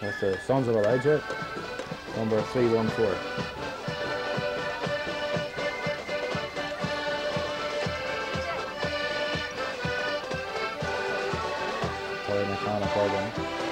That's the Sons of Elijah, number 314. Toy mechanic organ.